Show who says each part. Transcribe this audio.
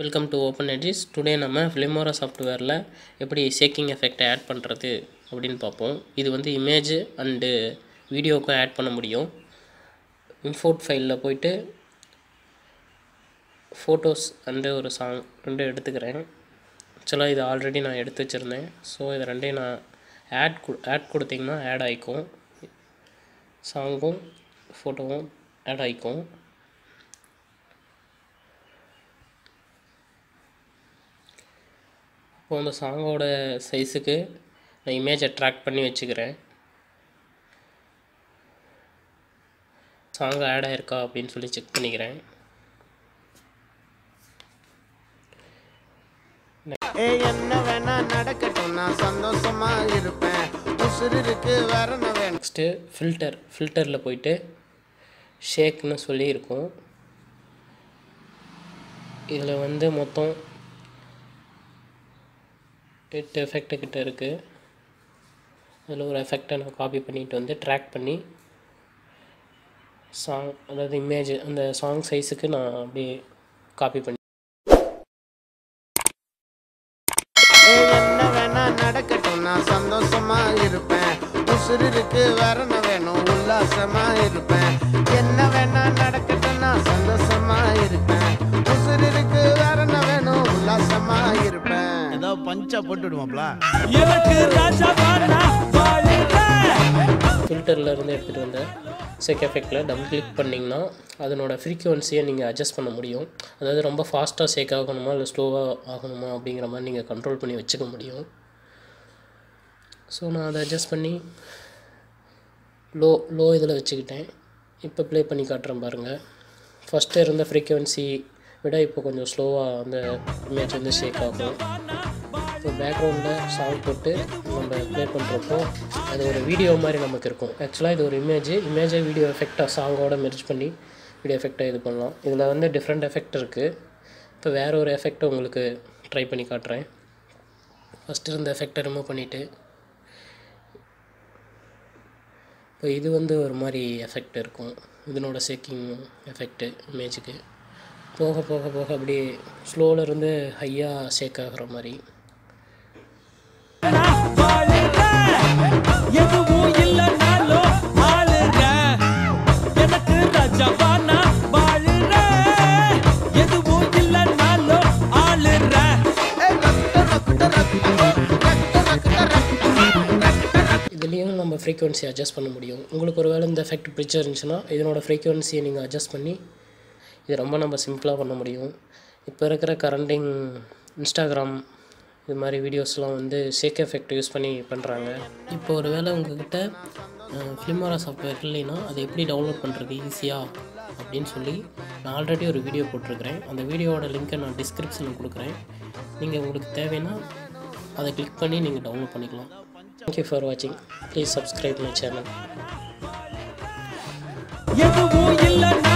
Speaker 1: Welcome to open edges today நம்ம Filmora சாஃப்ட்வேரில் எப்படி ஷேக்கிங் எஃபெக்டை ஆட் பண்ணுறது அப்படின்னு பார்ப்போம். இது வந்து இமேஜ் அண்டு வீடியோவுக்கும் ஆட் பண்ண முடியும். இன்ஃபோர்ட் ஃபைலில் போயிட்டு ஃபோட்டோஸ் அண்டு ஒரு சாங் ரெண்டும் எடுத்துக்கிறேன். ஆக்சுவலாக இது ஆல்ரெடி நான் எடுத்து வச்சுருந்தேன். ஸோ இது ரெண்டையும் நான் ஆட் கு ஆட் கொடுத்தீங்கன்னா ஆட் ஆகிக்கும் சாங்கும் ஃபோட்டோவும் ஆட் ஆகிக்கும் இப்போ அந்த சாங்கோட சைஸுக்கு நான் இமேஜை ட்ராக் பண்ணி வச்சுக்கிறேன். சாங் ஆட் ஆயிருக்கா அப்படின்னு சொல்லி செக் பண்ணிக்கிறேன்.
Speaker 2: என்ன வேணா நடக்கட்டும் நான் சந்தோஷமா இருப்பேன். என்ன வேணும்.
Speaker 1: நெக்ஸ்ட்டு ஃபில்டர் ஃபில்டரில் போயிட்டு ஷேக்னு சொல்லி இருக்கும் இதில் வந்து மொத்தம் எட்டு எஃபெக்ட் கிட்ட இருக்குது அதில் ஒரு எஃபெக்டை நான் காப்பி பண்ணிட்டு வந்து ட்ராக் பண்ணி சாங் அதாவது இமேஜ் அந்த சாங் சைஸுக்கு நான் அப்படியே காப்பி பண்ணி
Speaker 2: என்ன நடக்கட்டும் நான் சந்தோஷமா இருப்பேன். உசுருக்கு வரணும் வேணும் உல்லாசமா இருப்பேன். என்ன வேணா நடக்கட்டும் நான் சந்தோஷம்
Speaker 3: பஞ்சா போட்டு விடுவாப்ல
Speaker 1: ஃபில்டரில் இருந்து எடுத்துகிட்டு வந்த செக் எஃபெக்டில் டபுள் கிளிக் பண்ணிங்கன்னா அதனோட ஃப்ரீக்குவன்சியை நீங்கள் அட்ஜஸ்ட் பண்ண முடியும். அதாவது ரொம்ப ஃபாஸ்ட்டாக சேக் ஆகணுமா இல்லை ஸ்லோவாக ஆகணுமா அப்படிங்கிற மாதிரி நீங்கள் கண்ட்ரோல் பண்ணி வச்சுக்க முடியும். ஸோ நான் அதை அட்ஜஸ்ட் பண்ணி லோ லோ இதில் வச்சுக்கிட்டேன். இப்போ ப்ளே பண்ணி காட்டுறேன் பாருங்கள் ஃபஸ்ட்டு இருந்த ஃப்ரீக்குவன்சி விட இப்போ கொஞ்சம் ஸ்லோவாக அந்த இமேஜ் வந்து ஷேக் ஆகும். இப்போ பேக்ரவுண்டில் சாங் போட்டு நம்ம ப்ளே பண்ணுறப்போ அது ஒரு வீடியோ மாதிரி நமக்கு இருக்கும். ஆக்சுவலாக இது ஒரு இமேஜ் இமேஜை வீடியோ எஃபெக்டாக சாங்கோட மெர்ஜ் பண்ணி வீடியோ எஃபெக்டாக இது பண்ணலாம். இதில் வந்து டிஃப்ரெண்ட் எஃபெக்ட் இருக்குது இப்போ வேறு ஒரு எஃபெக்ட்டை உங்களுக்கு ட்ரை பண்ணி காட்டுறேன். ஃபஸ்ட்டு இருந்த எஃபெக்டை ரிமூவ் பண்ணிவிட்டு இப்போ இது வந்து ஒரு மாதிரி எஃபெக்ட் இருக்கும். இதனோட சேக்கிங் எஃபெக்ட்டு இமேஜுக்கு போக போக போக அப்படியே ஸ்லோவில் இருந்து ஹையாக ஷேக் ஆகுற மாதிரி.
Speaker 4: எதுவும் இல்லைனாலும் ஆளுறேன் எனக்கு ராஜாவானா எதுவும் இல்லைனாலும்
Speaker 1: இதுலேயும் நம்ம ஃப்ரீக்வன்சி அட்ஜஸ்ட் பண்ண முடியும். உங்களுக்கு ஒரு வேளை இந்த எஃபெக்ட் பிடிச்சிருந்துச்சுன்னா இதனோட ஃப்ரீக்வன்சியை நீங்கள் அட்ஜஸ்ட் பண்ணி இது ரொம்ப நம்ம சிம்பிளாக பண்ண முடியும். இப்போ இருக்கிற கரண்டிங் இன்ஸ்டாகிராம் இது மாதிரி வீடியோஸ்லாம் வந்து ஷேக் எஃபெக்ட் யூஸ் பண்ணி பண்ணுறாங்க இப்போ ஒரு வேளை உங்ககிட்ட ஃபிலிமாரா சாஃப்ட்வேர் இல்லைன்னா அதை எப்படி டவுன்லோட் பண்ணுறது ஈஸியாக அப்படின்னு சொல்லி நான் ஆல்ரெடி ஒரு வீடியோ போட்டிருக்கிறேன். அந்த வீடியோவோட லிங்க்கை நான் டிஸ்கிரிப்ஷனில் கொடுக்குறேன். நீங்கள் உங்களுக்கு தேவைன்னா அதை கிளிக் பண்ணி நீங்கள் டவுன்லோட் பண்ணிக்கலாம். தேங்க்யூ ஃபார் வாட்சிங் ப்ளீஸ் சப்ஸ்கிரைப் மை சேனல்
Speaker 4: எதுவும் இல்லைனாலும்